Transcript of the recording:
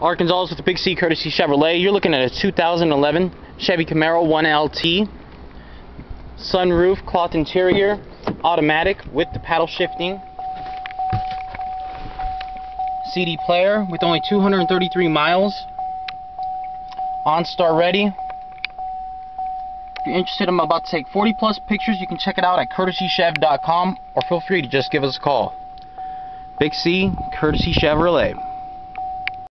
Arkansas with the Big C Courtesy Chevrolet. You're looking at a 2011 Chevy Camaro 1LT. Sunroof, cloth interior, automatic with the paddle shifting. CD player with only 233 miles. OnStar ready. If you're interested, I'm about to take 40 plus pictures. You can check it out at courtesychev.com or feel free to just give us a call. Big C, Courtesy Chevrolet.